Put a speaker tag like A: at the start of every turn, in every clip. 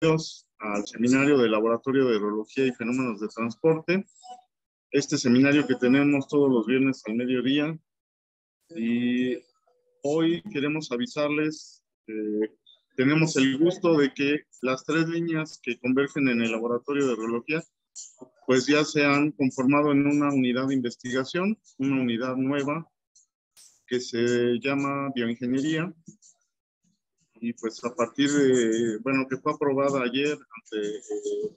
A: al seminario del Laboratorio de Hidrología y Fenómenos de Transporte. Este seminario que tenemos todos los viernes al mediodía. Y hoy queremos avisarles, eh, tenemos el gusto de que las tres líneas que convergen en el Laboratorio de Hidrología, pues ya se han conformado en una unidad de investigación, una unidad nueva que se llama bioingeniería y pues a partir de, bueno, que fue aprobada ayer ante el eh,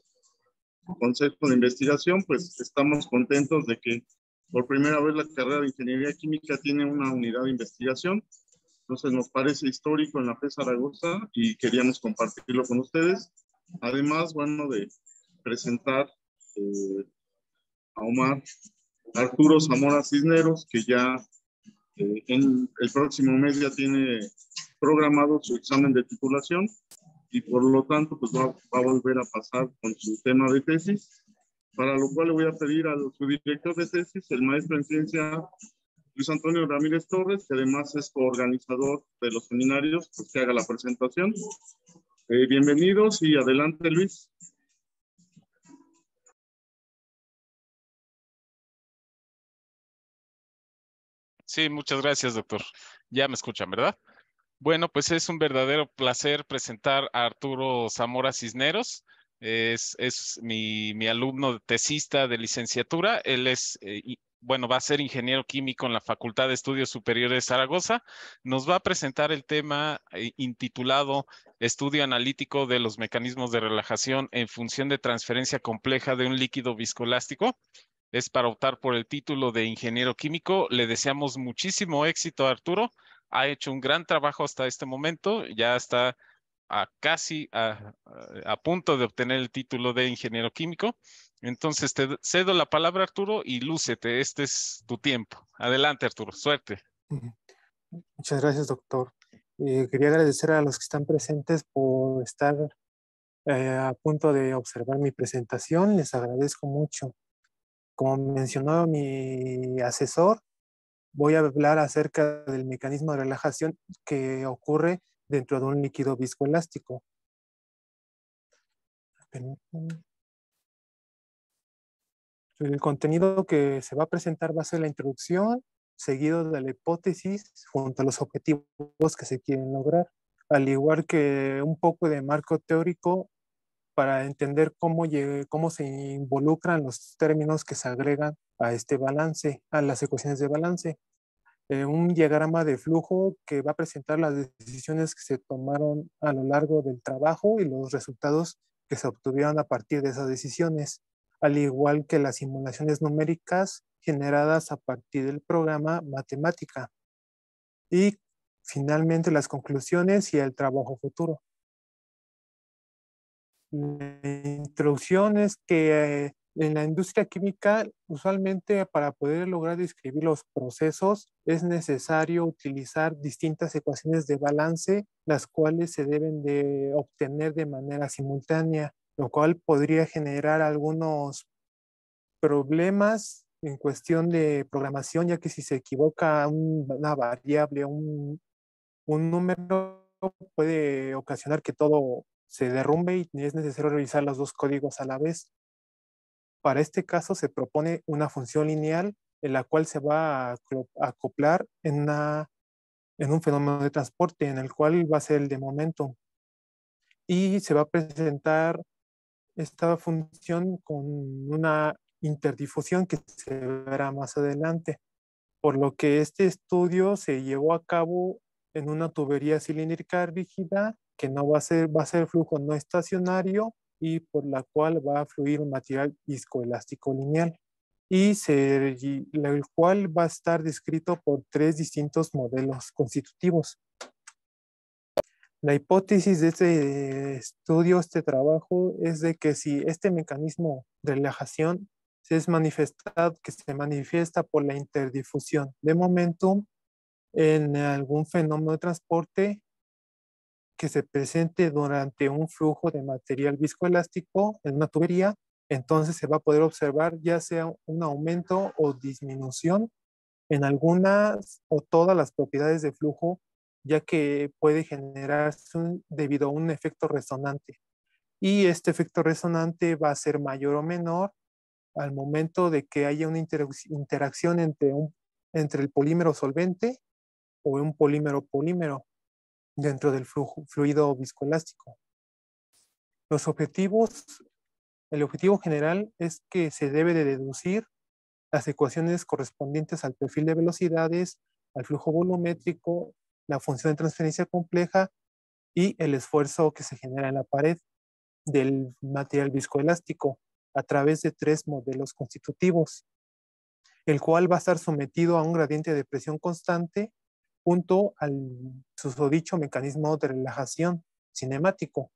A: Consejo de Investigación, pues estamos contentos de que por primera vez la carrera de Ingeniería Química tiene una unidad de investigación. Entonces nos parece histórico en la FE Zaragoza y queríamos compartirlo con ustedes. Además, bueno, de presentar eh, a Omar Arturo Zamora Cisneros, que ya eh, en el próximo mes ya tiene programado su examen de titulación y por lo tanto pues va, a volver a pasar con su tema de tesis, para lo cual le voy a pedir a su director de tesis, el maestro en ciencia Luis Antonio Ramírez Torres, que además es coorganizador de los seminarios, pues que haga la presentación. Eh, bienvenidos y adelante Luis.
B: Sí, muchas gracias, doctor. Ya me escuchan, ¿verdad? Bueno, pues es un verdadero placer presentar a Arturo Zamora Cisneros. Es, es mi, mi, alumno tesista de licenciatura. Él es, eh, bueno, va a ser ingeniero químico en la Facultad de Estudios Superiores de Zaragoza. Nos va a presentar el tema eh, intitulado Estudio analítico de los mecanismos de relajación en función de transferencia compleja de un líquido viscoelástico es para optar por el título de ingeniero químico. Le deseamos muchísimo éxito Arturo ha hecho un gran trabajo hasta este momento, ya está a casi a, punto de obtener el título de ingeniero químico. Entonces te cedo la palabra, Arturo, y lúcete, este es tu tiempo. Adelante, Arturo, suerte.
C: Muchas gracias, doctor. Eh, quería agradecer a los que están presentes por estar eh, a punto de observar mi presentación. Les agradezco mucho. Como mencionó mi asesor, voy a hablar acerca del mecanismo de relajación que ocurre dentro de un líquido viscoelástico. El contenido que se va a presentar va a ser la introducción, seguido de la hipótesis junto a los objetivos que se quieren lograr, al igual que un poco de marco teórico para entender cómo, cómo se involucran los términos que se agregan a este balance, a las ecuaciones de balance. Eh, un diagrama de flujo que va a presentar las decisiones que se tomaron a lo largo del trabajo y los resultados que se obtuvieron a partir de esas decisiones, al igual que las simulaciones numéricas generadas a partir del programa matemática. Y finalmente las conclusiones y el trabajo futuro. La introducción es que en la industria química, usualmente para poder lograr describir los procesos, es necesario utilizar distintas ecuaciones de balance, las cuales se deben de obtener de manera simultánea, lo cual podría generar algunos problemas en cuestión de programación, ya que si se equivoca una variable, un, un número, puede ocasionar que todo se derrumbe y es necesario revisar los dos códigos a la vez. Para este caso se propone una función lineal en la cual se va a acoplar en, un fenómeno de transporte en el cual va a ser el de momento. Y se va a presentar esta función con una interdifusión que se verá más adelante. Por lo que este estudio se llevó a cabo en una tubería cilíndrica rígida que no va a ser, va a ser flujo no estacionario y por la cual va a fluir un material viscoelástico lineal y el cual va a estar descrito por tres distintos modelos constitutivos. La hipótesis de este estudio, este trabajo, es de que si este mecanismo de relajación se es manifestado, que se manifiesta por la interdifusión de momentum en algún fenómeno de transporte, que se presente durante un flujo de material viscoelástico en una tubería, entonces se va a poder observar ya sea un aumento o disminución en algunas o todas las propiedades de flujo, ya que puede generarse debido a un efecto resonante. y este efecto resonante va a ser mayor o menor al momento de que haya una interacción entre, entre el polímero solvente o un polímero polímero dentro del fluido viscoelástico. Los objetivos, el objetivo general es que se debe de deducir las ecuaciones correspondientes al perfil de velocidades, al flujo volumétrico, la función de transferencia compleja y el esfuerzo que se genera en la pared del material viscoelástico a través de tres modelos constitutivos, el cual va a estar sometido a un gradiente de presión constante junto al susodicho mecanismo de relajación cinemático.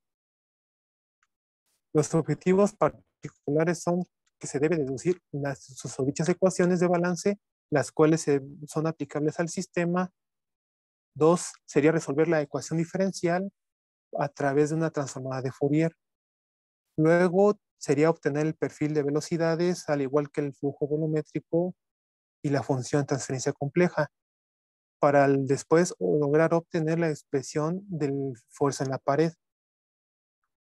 C: Los objetivos particulares son que se debe deducir las susodichas ecuaciones de balance, las cuales son aplicables al sistema. Dos, sería resolver la ecuación diferencial a través de una transformada de Fourier. Luego sería obtener el perfil de velocidades, al igual que el flujo volumétrico y la función transferencia compleja, para después lograr obtener la expresión del fuerza en la pared.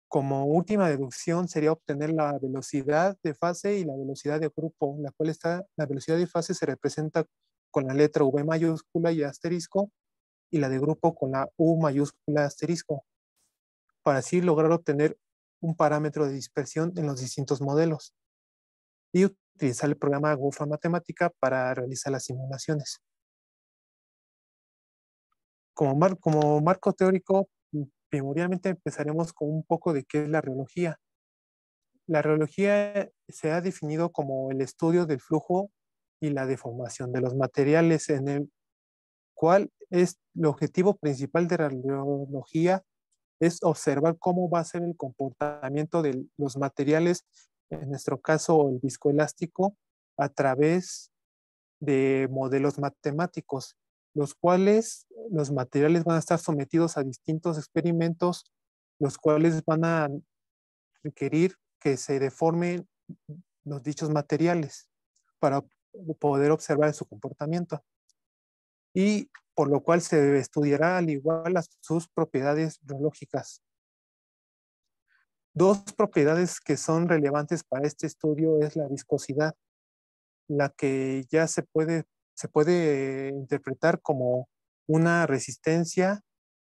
C: Como última deducción sería obtener la velocidad de fase y la velocidad de grupo, la cual está, la velocidad de fase se representa con la letra V mayúscula y asterisco, y la de grupo con la U mayúscula asterisco, para así lograr obtener un parámetro de dispersión en los distintos modelos y utilizar el programa GOFA Matemática para realizar las simulaciones. Como, como marco teórico, primordialmente empezaremos con un poco de qué es la reología. La reología se ha definido como el estudio del flujo y la deformación de los materiales, en el cual es el objetivo principal de la reología es observar cómo va a ser el comportamiento de los materiales, en nuestro caso el viscoelástico, a través de modelos matemáticos, los cuales los materiales van a estar sometidos a distintos experimentos, los cuales van a requerir que se deformen los dichos materiales para poder observar su comportamiento. Y por lo cual se estudiará al igual sus propiedades biológicas. Dos propiedades que son relevantes para este estudio es la viscosidad, la que ya se puede, se puede interpretar como una resistencia,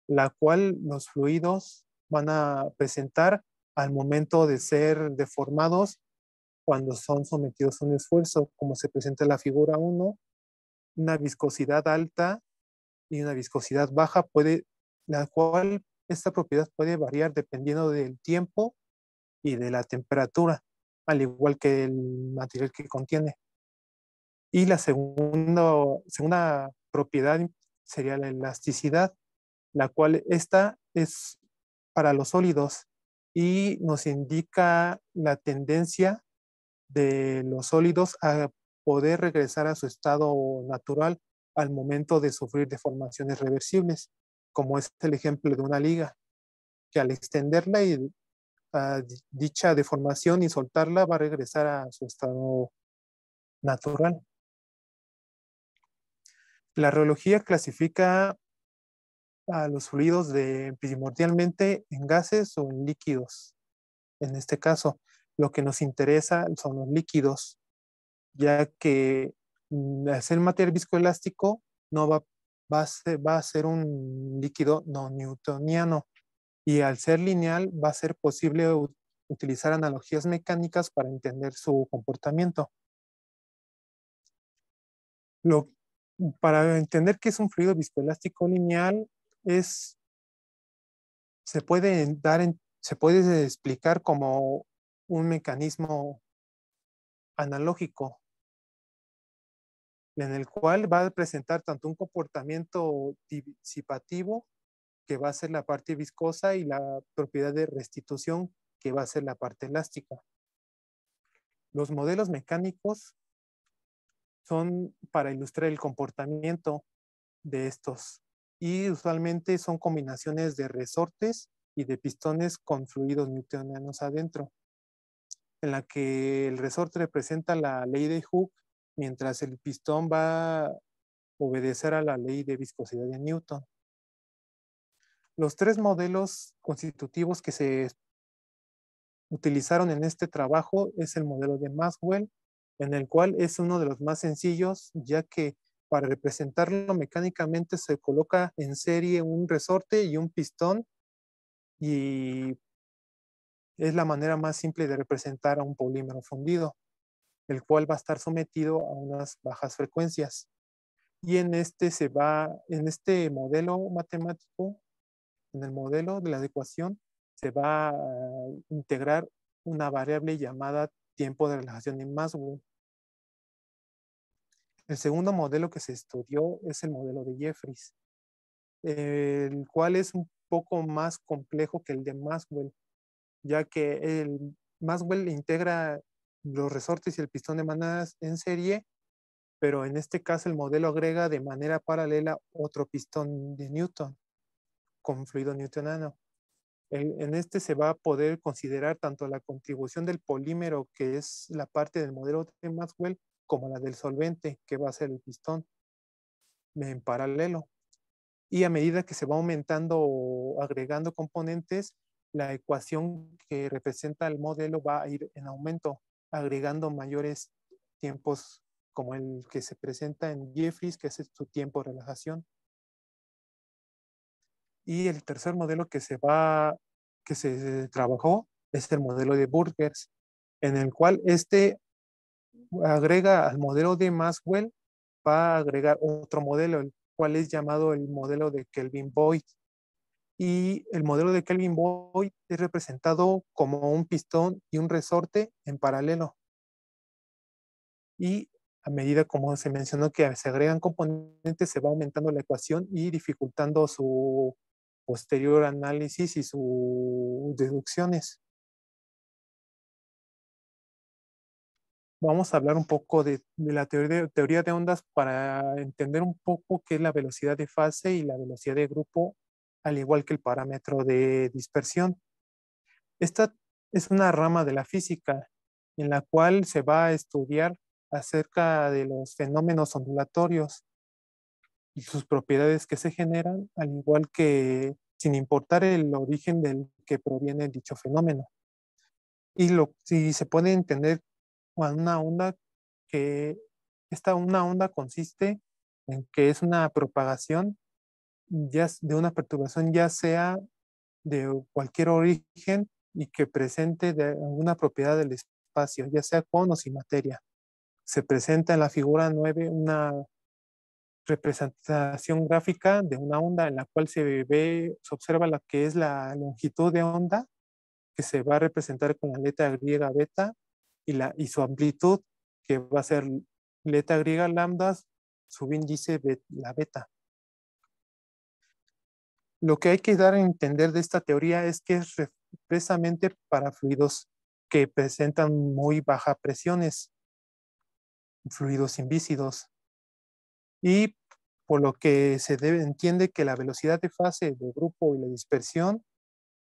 C: la cual los fluidos van a presentar al momento de ser deformados cuando son sometidos a un esfuerzo, como se presenta en la figura 1, una viscosidad alta y una viscosidad baja, puede, la cual esta propiedad puede variar dependiendo del tiempo y de la temperatura, al igual que el material que contiene. Y la segunda, segunda propiedad sería la elasticidad, la cual esta es para los sólidos y nos indica la tendencia de los sólidos a poder regresar a su estado natural al momento de sufrir deformaciones reversibles, como es el ejemplo de una liga, que al extenderla y a dicha deformación y soltarla va a regresar a su estado natural. La reología clasifica a los fluidos primordialmente en gases o en líquidos. En este caso, lo que nos interesa son los líquidos, ya que Mm, ser material viscoelástico no va, va, a ser, va a ser un líquido no newtoniano y al ser lineal va a ser posible utilizar analogías mecánicas para entender su comportamiento. Lo, para entender qué es un fluido viscoelástico lineal es se puede dar se puede explicar como un mecanismo analógico en el cual va a presentar tanto un comportamiento disipativo, que va a ser la parte viscosa, y la propiedad de restitución, que va a ser la parte elástica. Los modelos mecánicos son para ilustrar el comportamiento de estos y usualmente son combinaciones de resortes y de pistones con fluidos newtonianos adentro, en la que el resorte representa la ley de Hooke mientras el pistón va a obedecer a la ley de viscosidad de Newton. Los tres modelos constitutivos que se utilizaron en este trabajo es el modelo de Maxwell, en el cual es uno de los más sencillos, ya que para representarlo mecánicamente se coloca en serie un resorte y un pistón y es la manera más simple de representar a un polímero fundido, el cual va a estar sometido a unas bajas frecuencias. Y en este se va, en este modelo matemático, en el modelo de la adecuación, se va a integrar una variable llamada tiempo de relajación en Maxwell. El segundo modelo que se estudió es el modelo de Jeffries, el cual es un poco más complejo que el de Maxwell, ya que el Maxwell integra los resortes y el pistón de manadas en serie, pero en este caso el modelo agrega de manera paralela otro pistón de Newton con fluido newtonano. En, este se va a poder considerar tanto la contribución del polímero, que es la parte del modelo de Maxwell, como la del solvente, que va a ser el pistón, en paralelo. Y a medida que se va aumentando o agregando componentes, la ecuación que representa el modelo va a ir en aumento, agregando mayores tiempos como el que se presenta en Jeffries, que es su tiempo de relajación. Y el tercer modelo que se va, que se trabajó es el modelo de Burgers, en el cual este agrega al modelo de Maxwell, va a agregar otro modelo, el cual es llamado el modelo de Kelvin Boyd. Y el modelo de Kelvin Boyd es representado como un pistón y un resorte en paralelo. Y a medida como se mencionó que se agregan componentes, se va aumentando la ecuación y dificultando su posterior análisis y sus deducciones. Vamos a hablar un poco de, la teoría de, teoría de ondas para entender un poco qué es la velocidad de fase y la velocidad de grupo, al igual que el parámetro de dispersión. Esta es una rama de la física en la cual se va a estudiar acerca de los fenómenos ondulatorios y sus propiedades que se generan, al igual que sin importar el origen del que proviene dicho fenómeno. Y lo, si se puede entender una onda que esta una onda consiste en que es una propagación ya de una perturbación ya sea de cualquier origen y que presente de alguna propiedad del espacio, ya sea con o sin materia. Se presenta en la figura 9 una representación gráfica de una onda en la cual se ve, se observa la que es la longitud de onda, que se va a representar con la letra griega beta, y, la, y su amplitud, que va a ser letra griega lambda, subíndice la beta. Lo que hay que dar a entender de esta teoría es que es precisamente para fluidos que presentan muy bajas presiones, fluidos invícidos y por lo que se entiende que la velocidad de fase de grupo y la dispersión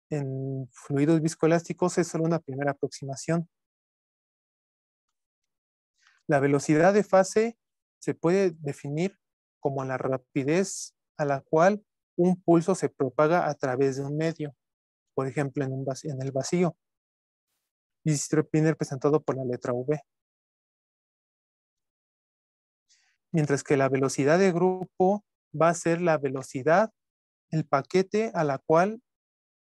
C: en fluidos viscoelásticos es solo una primera aproximación. La velocidad de fase se puede definir como la rapidez a la cual un pulso se propaga a través de un medio, por ejemplo en, en el vacío, y viene representado por la letra V. mientras que la velocidad de grupo va a ser la velocidad, el paquete a la cual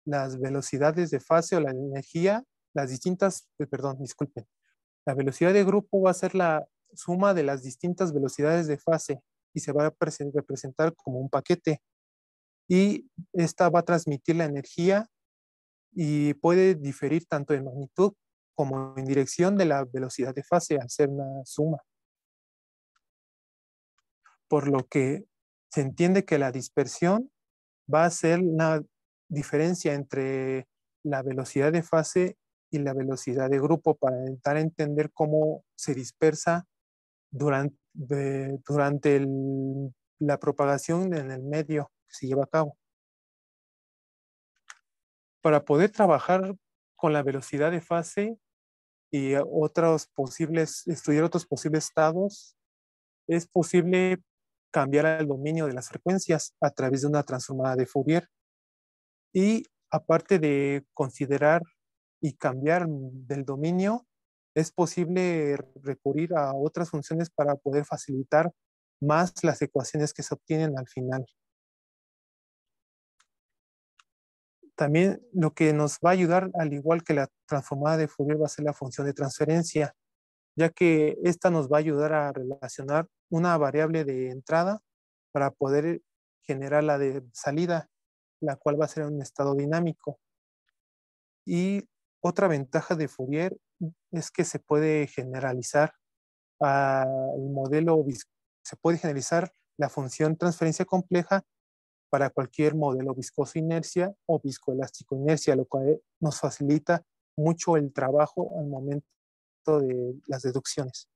C: las velocidades de fase o la energía, las distintas, eh, perdón, disculpen, la velocidad de grupo va a ser la suma de las distintas velocidades de fase y se va a representar como un paquete. Y esta va a transmitir la energía y puede diferir tanto en magnitud como en dirección de la velocidad de fase al ser una suma por lo que se entiende que la dispersión va a ser una diferencia entre la velocidad de fase y la velocidad de grupo para intentar entender cómo se dispersa durante, durante la propagación en el medio que se lleva a cabo. Para poder trabajar con la velocidad de fase y otros posibles, estudiar otros posibles estados, es posible cambiar el dominio de las frecuencias a través de una transformada de Fourier. Y aparte de considerar y cambiar del dominio, es posible recurrir a otras funciones para poder facilitar más las ecuaciones que se obtienen al final. También lo que nos va a ayudar, al igual que la transformada de Fourier, va a ser la función de transferencia, ya que esta nos va a ayudar a relacionar una variable de entrada para poder generar la de salida, la cual va a ser un estado dinámico. Y otra ventaja de Fourier es que se puede generalizar el modelo, se puede generalizar la función transferencia compleja para cualquier modelo viscoso inercia o viscoelástico inercia, lo cual nos facilita mucho el trabajo al momento de las deducciones.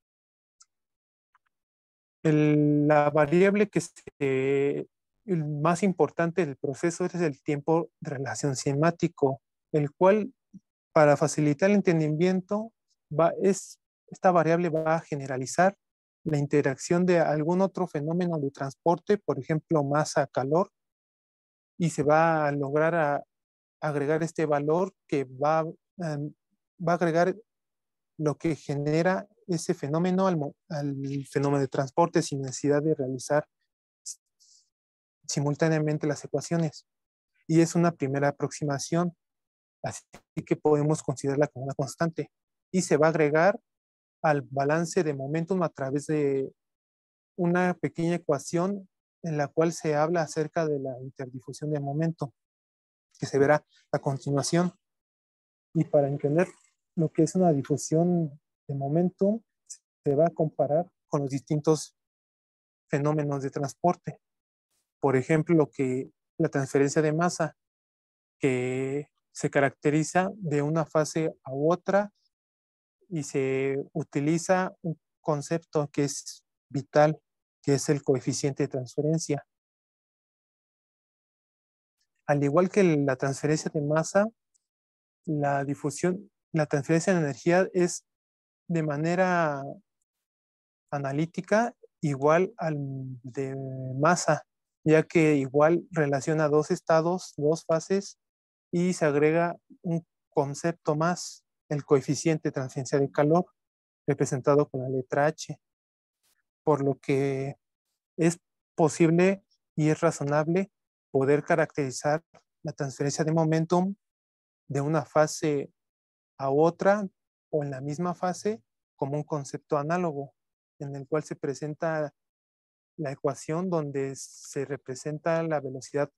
C: la variable que es más importante del proceso es el tiempo de relación cinemático, el cual para facilitar el entendimiento va, es, esta variable va a generalizar la interacción de algún otro fenómeno de transporte, por ejemplo, masa-calor, y se va a lograr a agregar este valor que va, em, va a agregar lo que genera ese fenómeno al, fenómeno de transporte sin necesidad de realizar simultáneamente las ecuaciones. Y es una primera aproximación, así que podemos considerarla como una constante. Y se va a agregar al balance de momentum a través de una pequeña ecuación en la cual se habla acerca de la interdifusión de momento, que se verá a continuación. Y para entender lo que es una difusión de momentum, se va a comparar con los distintos fenómenos de transporte. Por ejemplo, lo que la transferencia de masa, que se caracteriza de una fase a otra y se utiliza un concepto que es vital que es el coeficiente de transferencia. Al igual que la transferencia de masa, la difusión, la transferencia de energía es de manera analítica igual al de masa, ya que igual relaciona dos estados, dos fases y se agrega un concepto más, el coeficiente de transferencia de calor, representado con la letra H por lo que es posible y es razonable poder caracterizar la transferencia de momentum de una fase a otra o en la misma fase como un concepto análogo en el cual se presenta la ecuación donde se representa la velocidad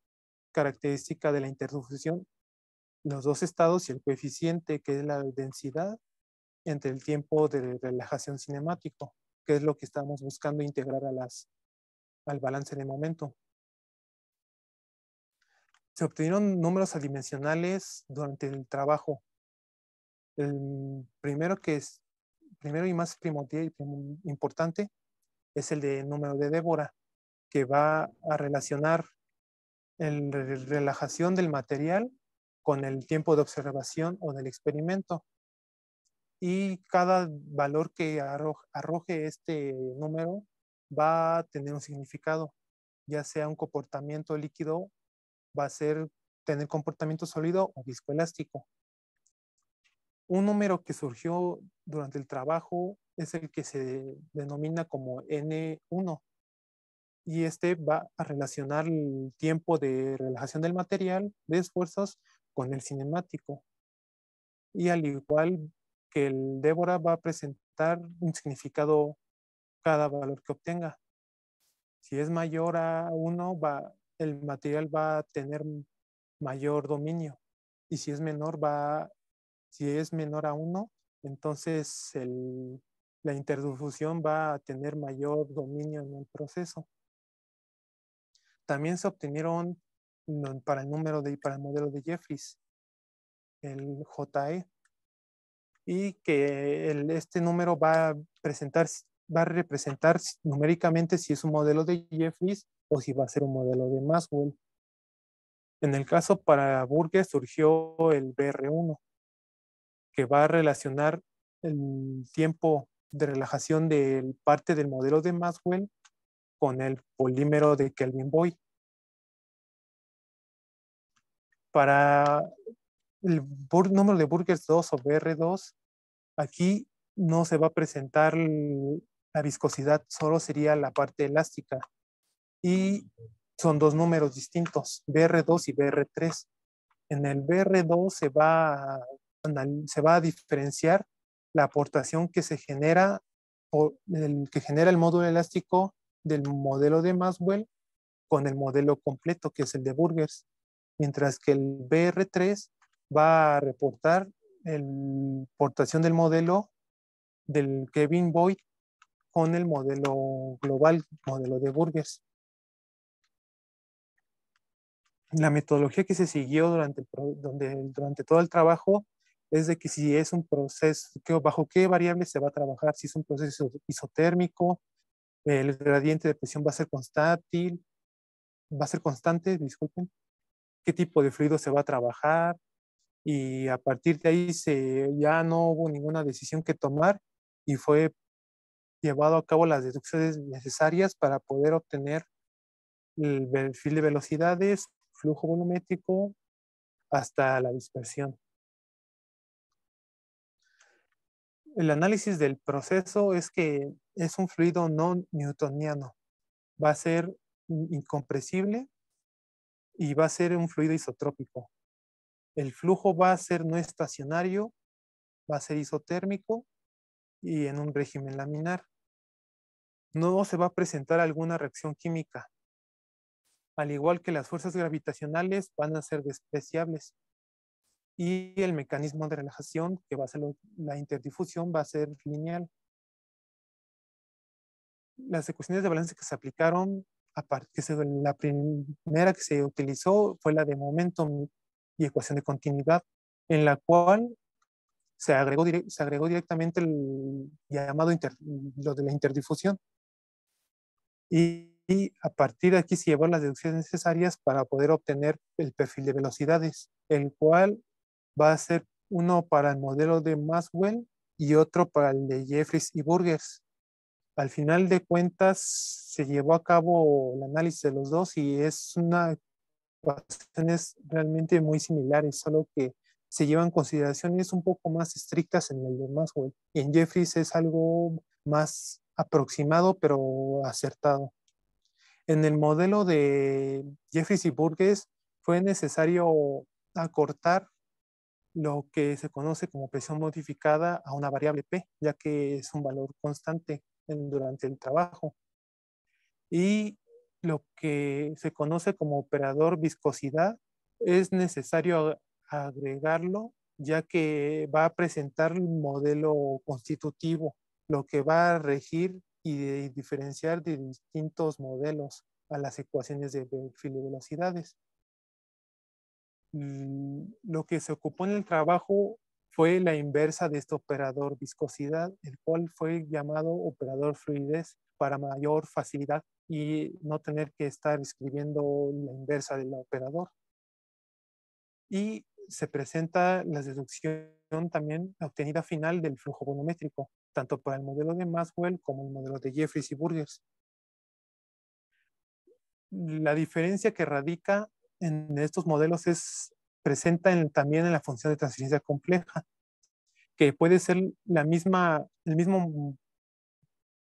C: característica de la interdifusión, los dos estados y el coeficiente que es la densidad entre el tiempo de relajación cinemático que es lo que estamos buscando integrar al balance de momento. Se obtuvieron números adimensionales durante el trabajo. El primero que es, primero y más primordial y importante es el de número de Débora, que va a relacionar la relajación del material con el tiempo de observación o del experimento y cada valor que arroje este número va a tener un significado, ya sea un comportamiento líquido, va a ser tener comportamiento sólido o viscoelástico. Un número que surgió durante el trabajo es el que se denomina como N1 y este va a relacionar el tiempo de relajación del material de esfuerzos con el cinemático. Y al igual que el Débora va a presentar un significado cada valor que obtenga. Si es mayor a 1, va, el material va a tener mayor dominio. Y si es menor, va, si es menor a 1, entonces la interdifusión va a tener mayor dominio en el proceso. También se obtenieron para el número de, para el modelo de Jeffries, el JE, y que este número va a presentar, va a representar numéricamente si es un modelo de Jeffries o si va a ser un modelo de Maxwell. En el caso para Burgess surgió el BR1, que va a relacionar el tiempo de relajación de parte del modelo de Maxwell con el polímero de Kelvin Boy. Para el número de Burgers 2 o BR2, aquí no se va a presentar la viscosidad, solo sería la parte elástica. Y son dos números distintos, BR2 y BR3. En el BR2 se va a, se va a diferenciar la aportación que se genera, o el, que genera el módulo elástico del modelo de Maxwell con el modelo completo, que es el de Burgers. Mientras que el BR3 va a reportar la aportación del modelo del Kevin Boyd con el modelo global, modelo de Burgers. La metodología que se siguió durante, donde, durante todo el trabajo es de que si es un proceso, que, bajo qué variables se va a trabajar, si es un proceso isotérmico, el gradiente de presión va a ser constante, va a ser constante, disculpen, qué tipo de fluido se va a trabajar, y a partir de ahí se, ya no hubo ninguna decisión que tomar y fue llevado a cabo las deducciones necesarias para poder obtener el perfil de velocidades, flujo volumétrico, hasta la dispersión. El análisis del proceso es que es un fluido no newtoniano. Va a ser incompresible y va a ser un fluido isotrópico. El flujo va a ser no estacionario, va a ser isotérmico y en un régimen laminar. No se va a presentar alguna reacción química. Al igual que las fuerzas gravitacionales van a ser despreciables. Y el mecanismo de relajación, que va a ser la interdifusión, va a ser lineal. Las ecuaciones de balance que se aplicaron, que la primera que se utilizó fue la de momentum y ecuación de continuidad, en la cual se agregó, se agregó directamente el llamado lo de la interdifusión. Y, a partir de aquí se llevaron las deducciones necesarias para poder obtener el perfil de velocidades, el cual va a ser uno para el modelo de Maxwell y otro para el de Jeffries y Burgers. Al final de cuentas, se llevó a cabo el análisis de los dos y es una ecuaciones realmente muy similares, solo que se llevan consideraciones un poco más estrictas en el de Maxwell. Y en Jeffries es algo más aproximado, pero acertado. En el modelo de Jeffries y Burgess fue necesario acortar lo que se conoce como presión modificada a una variable P, ya que es un valor constante durante el trabajo. Y lo que se conoce como operador viscosidad, es necesario agregarlo ya que va a presentar un modelo constitutivo, lo que va a regir y diferenciar de distintos modelos a las ecuaciones de perfil de velocidades. Mm, lo que se ocupó en el trabajo fue la inversa de este operador viscosidad, el cual fue llamado operador fluidez para mayor facilidad y no tener que estar escribiendo la inversa del operador. Y se presenta la deducción también obtenida final del flujo volumétrico, tanto para el modelo de Maxwell como el modelo de Jeffries y Burgers. La diferencia que radica en estos modelos es presenta también en la función de transferencia compleja, que puede ser la misma, el mismo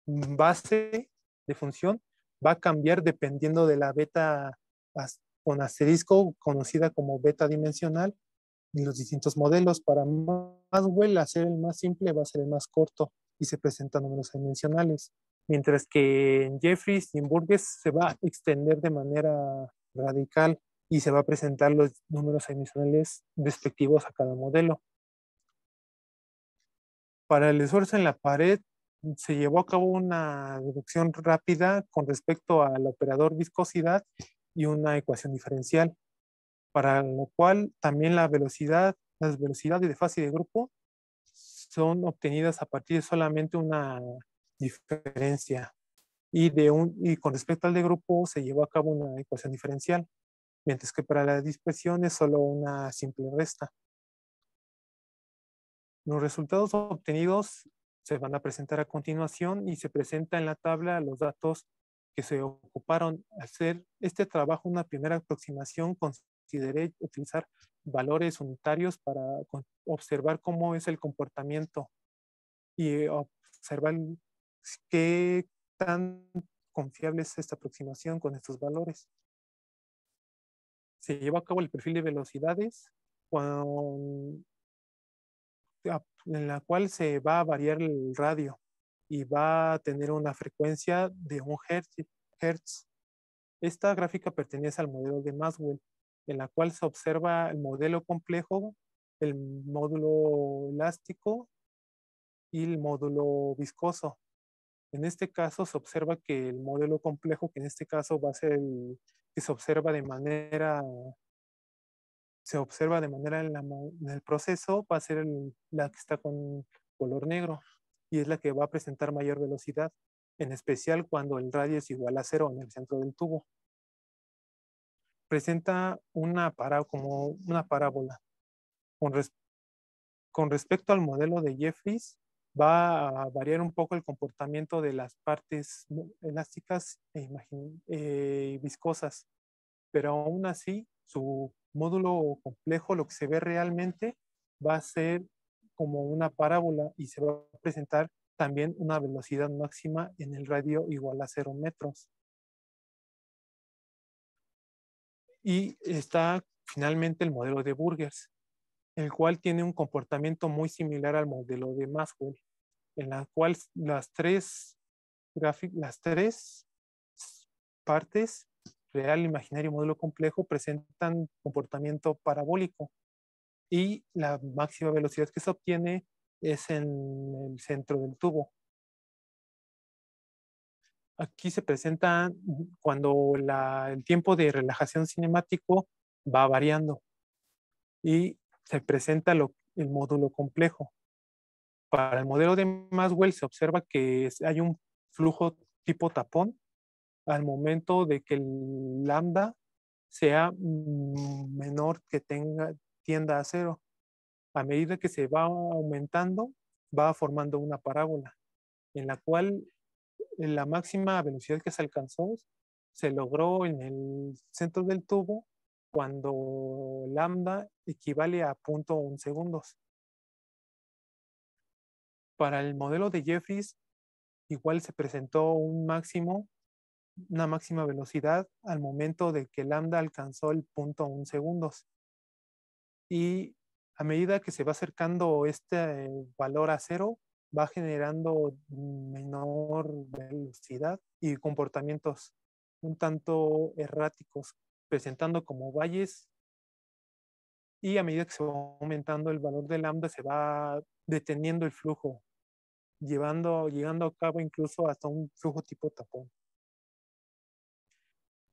C: base de función, va a cambiar dependiendo de la beta con asterisco, conocida como beta dimensional, y los distintos modelos. Para Maxwell, hacer el más simple va a ser el más corto y se presentan números dimensionales. Mientras que en Jeffries y en Burgess se va a extender de manera radical y se va a presentar los números dimensionales respectivos a cada modelo. Para el esfuerzo en la pared, se llevó a cabo una deducción rápida con respecto al operador viscosidad y una ecuación diferencial, para lo cual también la velocidad, las velocidades de fase de grupo son obtenidas a partir de solamente una diferencia. Y, de un, y con respecto al de grupo se llevó a cabo una ecuación diferencial, mientras que para la dispersión es solo una simple resta. Los resultados obtenidos se van a presentar a continuación y se presenta en la tabla los datos que se ocuparon. hacer este trabajo, una primera aproximación, consideré utilizar valores unitarios para observar cómo es el comportamiento y observar qué tan confiable es esta aproximación con estos valores. Se lleva a cabo el perfil de velocidades en la cual se va a variar el radio y va a tener una frecuencia de un hertz. Esta gráfica pertenece al modelo de Maxwell, en la cual se observa el modelo complejo, el módulo elástico y el módulo viscoso. En este caso se observa que el modelo complejo, que en este caso va a ser el que se observa de manera se observa de manera en, el proceso, va a ser la que está con color negro y es la que va a presentar mayor velocidad, en especial cuando el radio es igual a cero en el centro del tubo. Presenta una, para, como una parábola. Con, con respecto al modelo de Jeffries, va a variar un poco el comportamiento de las partes elásticas e eh, viscosas, pero aún así su módulo complejo, lo que se ve realmente va a ser como una parábola y se va a presentar también una velocidad máxima en el radio igual a cero metros. Y está finalmente el modelo de Burgers, el cual tiene un comportamiento muy similar al modelo de Maxwell, en la cual las tres, las tres partes, real, imaginario, modelo complejo, presentan comportamiento parabólico y la máxima velocidad que se obtiene es en el centro del tubo. Aquí se presenta cuando el tiempo de relajación cinemático va variando y se presenta el módulo complejo. Para el modelo de Maxwell se observa que hay un flujo tipo tapón al momento de que el lambda sea menor que tenga, tienda a cero. A medida que se va aumentando, va formando una parábola en la cual la máxima velocidad que se alcanzó se logró en el centro del tubo cuando lambda equivale a 0.1 segundos. Para el modelo de Jeffries, igual se presentó un máximo, una máxima velocidad al momento de que lambda alcanzó el punto 1 segundos. Y a medida que se va acercando este valor a cero, va generando menor velocidad y comportamientos un tanto erráticos, presentando como valles y a medida que se va aumentando el valor de lambda se va deteniendo el flujo llevando, llegando a cabo incluso hasta un flujo tipo tapón.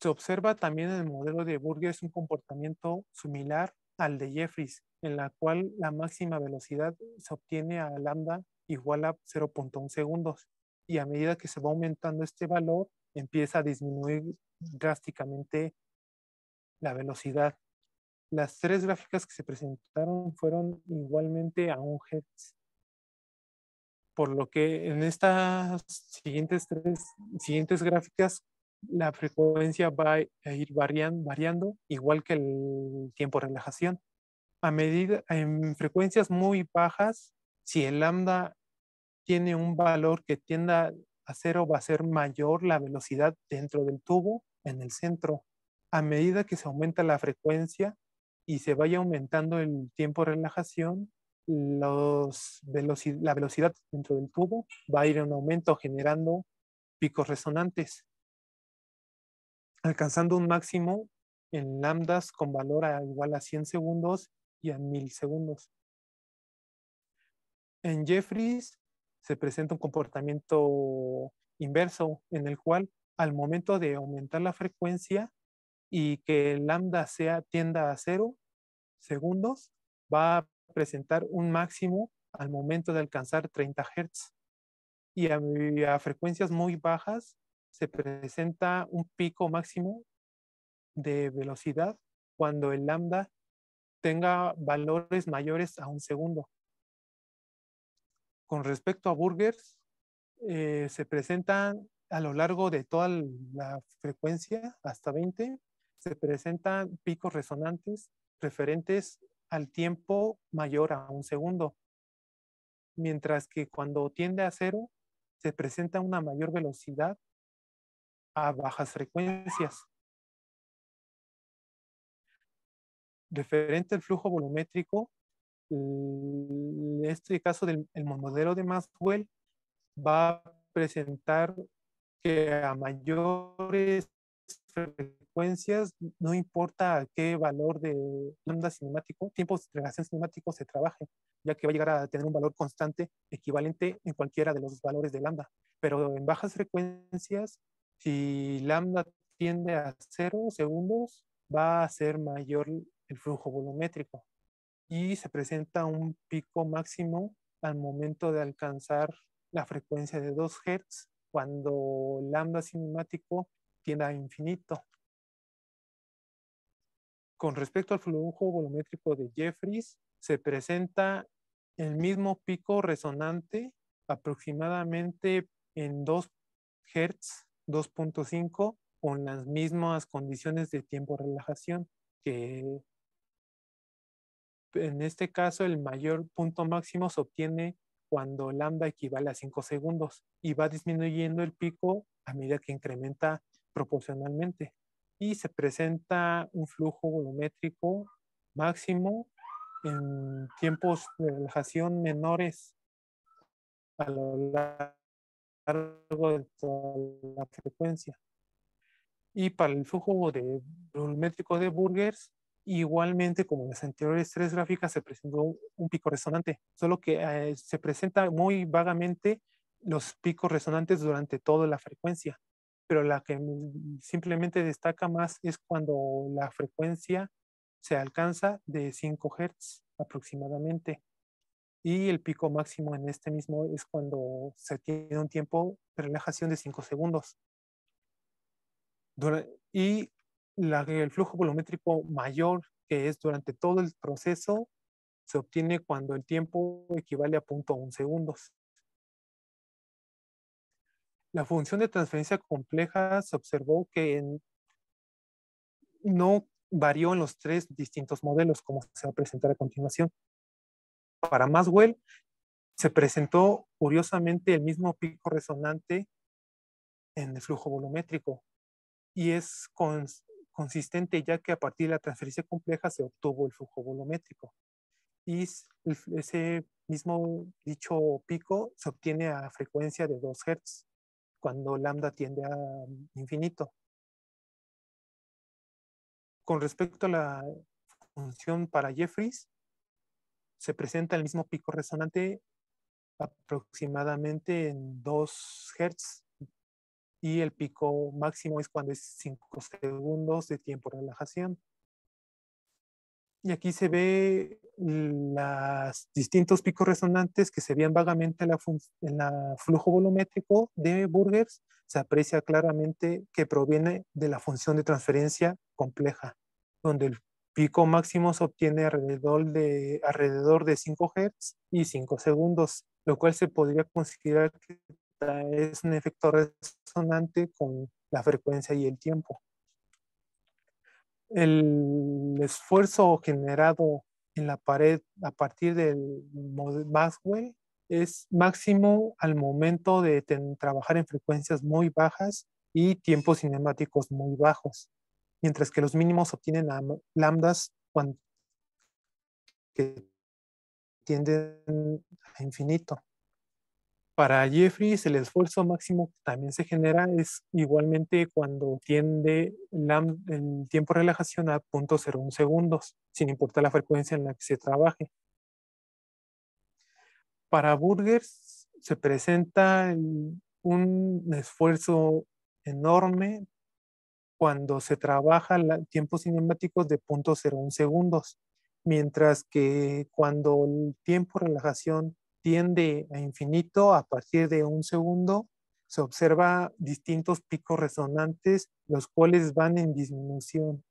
C: Se observa también en el modelo de Burgers un comportamiento similar al de Jeffries, en la cual la máxima velocidad se obtiene a lambda igual a 0.1 segundos. Y a medida que se va aumentando este valor, empieza a disminuir drásticamente la velocidad. Las tres gráficas que se presentaron fueron igualmente a un Hertz por lo que en estas siguientes tres siguientes gráficas la frecuencia va a ir variando, variando igual que el tiempo de relajación. A medida, en frecuencias muy bajas, si el lambda tiene un valor que tienda a cero, va a ser mayor la velocidad dentro del tubo en el centro. A medida que se aumenta la frecuencia y se vaya aumentando el tiempo de relajación, la velocidad dentro del tubo va a ir en aumento generando picos resonantes, alcanzando un máximo en lambdas con valor igual a 100 segundos y a 1000 segundos. En Jeffries se presenta un comportamiento inverso en el cual al momento de aumentar la frecuencia y que el lambda sea tienda a cero segundos, va a presentar un máximo al momento de alcanzar 30 Hz. Y a, frecuencias muy bajas se presenta un pico máximo de velocidad cuando el lambda tenga valores mayores a un segundo. Con respecto a burgers, eh, se presentan a lo largo de toda la frecuencia, hasta 20, se presentan picos resonantes referentes al tiempo mayor a un segundo, mientras que cuando tiende a cero se presenta una mayor velocidad a bajas frecuencias. Referente al flujo volumétrico, en este caso del modelo de Maxwell va a presentar que a mayores frecuencias, no importa qué valor de lambda cinemático, tiempo de relación cinemático se trabaje, ya que va a llegar a tener un valor constante equivalente en cualquiera de los valores de lambda. Pero en bajas frecuencias, si lambda tiende a cero segundos, va a ser mayor el flujo volumétrico y se presenta un pico máximo al momento de alcanzar la frecuencia de 2 Hz cuando lambda cinemático tiende a infinito. Con respecto al flujo volumétrico de Jeffries, se presenta el mismo pico resonante aproximadamente en 2 Hz, 2.5, con las mismas condiciones de tiempo de relajación, que en este caso el mayor punto máximo se obtiene cuando lambda equivale a 5 segundos y va disminuyendo el pico a medida que incrementa proporcionalmente. Y se presenta un flujo volumétrico máximo en tiempos de relajación menores a lo largo de toda la frecuencia. Y para el flujo de volumétrico de Burgers, Igualmente, como en las anteriores tres gráficas, se presentó un pico resonante, solo que eh, se presenta muy vagamente los picos resonantes durante toda la frecuencia, pero la que simplemente destaca más es cuando la frecuencia se alcanza de 5 Hz aproximadamente. Y el pico máximo en este mismo es cuando se tiene un tiempo de relajación de 5 segundos. Y el flujo volumétrico mayor, que es durante todo el proceso, se obtiene cuando el tiempo equivale a 0.1 segundos. La función de transferencia compleja se observó que no varió en los tres distintos modelos, como se va a presentar a continuación. Para Maxwell, se presentó curiosamente el mismo pico resonante en el flujo volumétrico y es con, consistente ya que a partir de la transferencia compleja se obtuvo el flujo volumétrico. Y ese mismo dicho pico se obtiene a frecuencia de 2 Hz cuando lambda tiende a infinito. Con respecto a la función para Jeffries, se presenta el mismo pico resonante aproximadamente en 2 Hz y el pico máximo es cuando es 5 segundos de tiempo de relajación. Y aquí se ve los distintos picos resonantes que se veían vagamente en la, flujo volumétrico de Burgers. Se aprecia claramente que proviene de la función de transferencia compleja, donde el pico máximo se obtiene alrededor de, alrededor de 5 Hz y 5 segundos, lo cual se podría considerar que es un efecto resonante con la frecuencia y el tiempo. El esfuerzo generado en la pared a partir del Maxwell es máximo al momento de trabajar en frecuencias muy bajas y tiempos cinemáticos muy bajos, mientras que los mínimos obtienen lambdas que tienden a infinito. Para Jeffries, el esfuerzo máximo que también se genera es igualmente cuando tiende el tiempo de relajación a 0.01 segundos, sin importar la frecuencia en la que se trabaje. Para Burgers se presenta un esfuerzo enorme cuando se trabaja tiempos cinemáticos de 0.01 segundos, mientras que cuando el tiempo de relajación tiende a infinito a partir de un segundo, se observa distintos picos resonantes, los cuales van en disminución.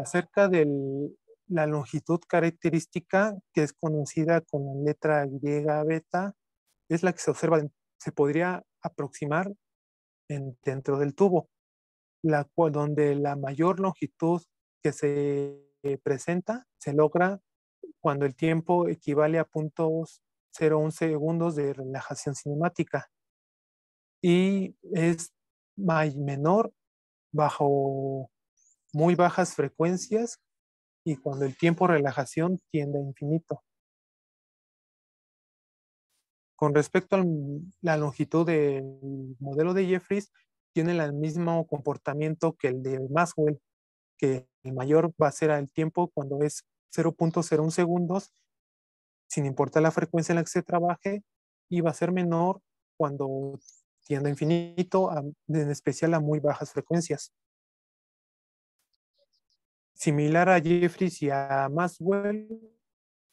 C: acerca de la longitud característica, que es conocida con la letra griega beta, es la que se observa, se podría aproximar dentro del tubo. donde la mayor longitud que se presenta se logra cuando el tiempo equivale a puntos 0,1 segundos de relajación cinemática y es menor bajo muy bajas frecuencias y cuando el tiempo de relajación tiende a infinito. Con respecto a la longitud del modelo de Jeffries, tiene el mismo comportamiento que el de Maxwell, que el mayor va a ser el tiempo cuando es 0.01 segundos, sin importar la frecuencia en la que se trabaje, y va a ser menor cuando tiende a infinito, en especial a muy bajas frecuencias. Similar a Jeffries y a Maxwell,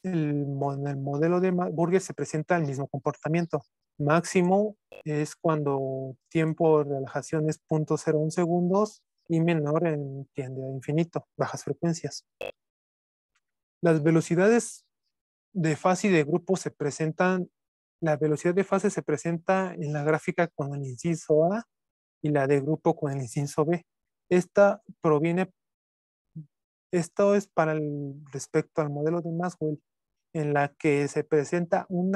C: el, el modelo de Burger se presenta el mismo comportamiento. Máximo es cuando tiempo de relajación es 0.01 segundos y menor en tiende a infinito, bajas frecuencias. Las velocidades de fase y de grupo se presentan, la velocidad de fase se presenta en la gráfica con el inciso A y la de grupo con el inciso B. Esta proviene, esto es para el respecto al modelo de Maxwell, en la que se presenta un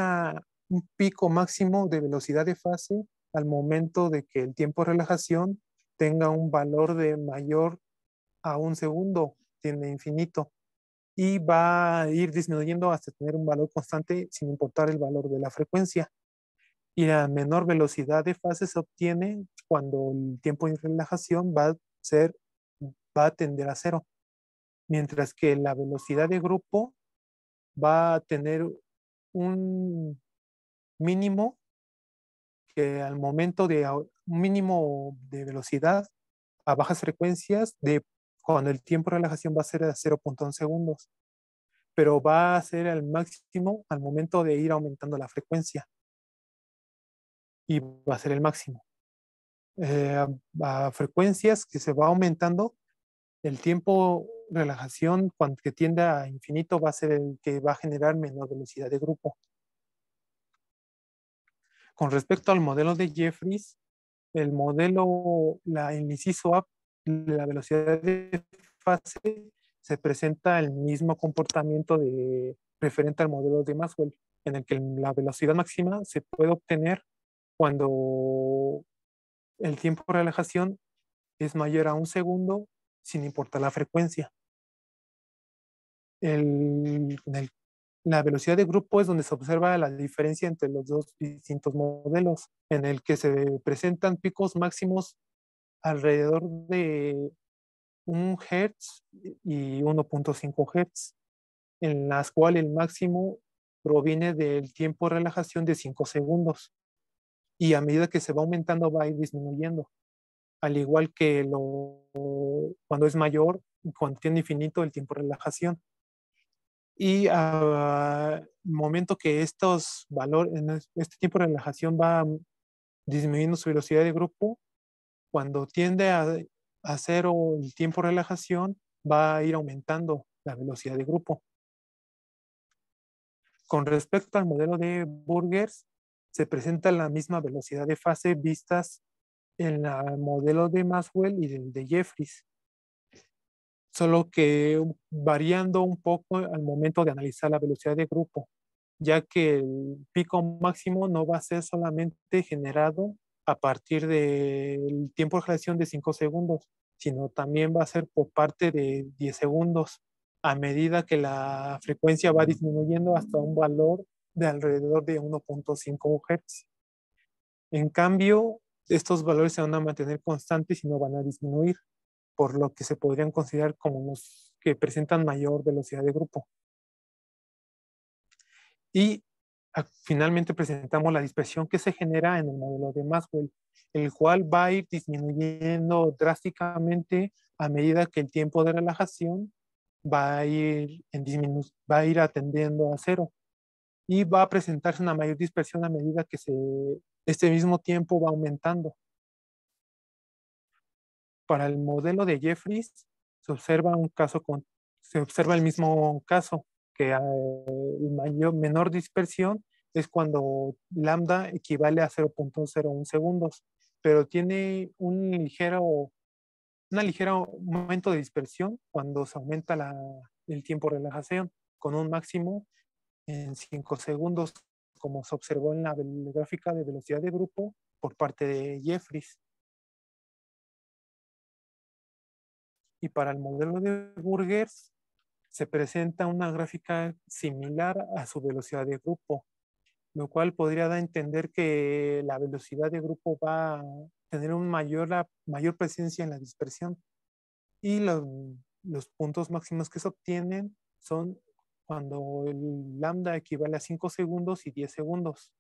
C: pico máximo de velocidad de fase al momento de que el tiempo de relajación tenga un valor de mayor a un segundo, tiene infinito, y va a ir disminuyendo hasta tener un valor constante sin importar el valor de la frecuencia. Y la menor velocidad de fase se obtiene cuando el tiempo de relajación va a, ser, va a tender a cero, mientras que la velocidad de grupo va a tener un mínimo que al momento de mínimo de velocidad a bajas frecuencias de cuando el tiempo de relajación va a ser de 0.1 segundos, pero va a ser el máximo al momento de ir aumentando la frecuencia y va a ser el máximo. Eh, a frecuencias que se va aumentando, el tiempo relajación cuando que tiende a infinito va a ser el que va a generar menor velocidad de grupo. Con respecto al modelo de Jeffries, el modelo, la, A, la velocidad de fase, se presenta el mismo comportamiento de, referente al modelo de Maxwell, en el que la velocidad máxima se puede obtener cuando el tiempo de relajación es mayor a un segundo sin importar la frecuencia. El, el la velocidad de grupo es donde se observa la diferencia entre los dos distintos modelos, en el que se presentan picos máximos alrededor de 1 Hz y 1.5 Hz, en las cuales el máximo proviene del tiempo de relajación de 5 segundos. Y a medida que se va aumentando va a ir disminuyendo. Al igual que cuando es mayor, cuando tiene infinito el tiempo de relajación y al momento que estos valores, este tiempo de relajación va disminuyendo su velocidad de grupo, cuando tiende a, cero el tiempo de relajación, va a ir aumentando la velocidad de grupo. Con respecto al modelo de Burgers, se presenta la misma velocidad de fase vistas en el modelo de Maxwell y el de Jeffries solo que variando un poco al momento de analizar la velocidad de grupo, ya que el pico máximo no va a ser solamente generado a partir del tiempo de relación de 5 segundos, sino también va a ser por parte de 10 segundos, a medida que la frecuencia va disminuyendo hasta un valor de alrededor de 1.5 Hz. En cambio, estos valores se van a mantener constantes y no van a disminuir por lo que se podrían considerar como los que presentan mayor velocidad de grupo. Y finalmente presentamos la dispersión que se genera en el modelo de Maxwell, el cual va a ir disminuyendo drásticamente a medida que el tiempo de relajación va a ir, a ir atendiendo a cero y va a presentarse una mayor dispersión a medida que este mismo tiempo va aumentando. Para el modelo de Jeffries se observa un caso con, se observa el mismo caso que el mayor, menor dispersión es cuando lambda equivale a 0.01 segundos, pero tiene un ligero un ligero aumento de dispersión cuando se aumenta la, el tiempo de relajación con un máximo en 5 segundos, como se observó en la gráfica de velocidad de grupo por parte de Jeffries. Y para el modelo de Burgers se presenta una gráfica similar a su velocidad de grupo, lo cual podría dar a entender que la velocidad de grupo va a tener una mayor, mayor presencia en la dispersión. Y los, los puntos máximos que se obtienen son cuando el lambda equivale a 5 segundos y 10 segundos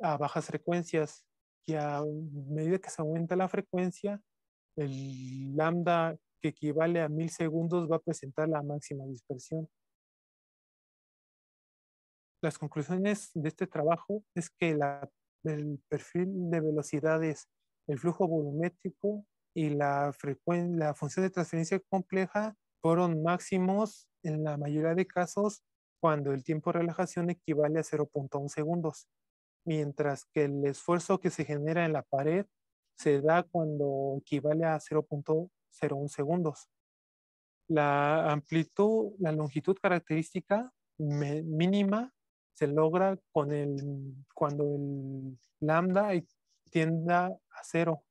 C: a bajas frecuencias y a medida que se aumenta la frecuencia, el lambda equivale a 1000 segundos va a presentar la máxima dispersión. Las conclusiones de este trabajo es que el perfil de velocidades, el flujo volumétrico y la, la función de transferencia compleja fueron máximos en la mayoría de casos cuando el tiempo de relajación equivale a 0.1 segundos, mientras que el esfuerzo que se genera en la pared se da cuando equivale a 0.01 segundos. La amplitud, la longitud característica mínima se logra con el, cuando el lambda tienda a cero.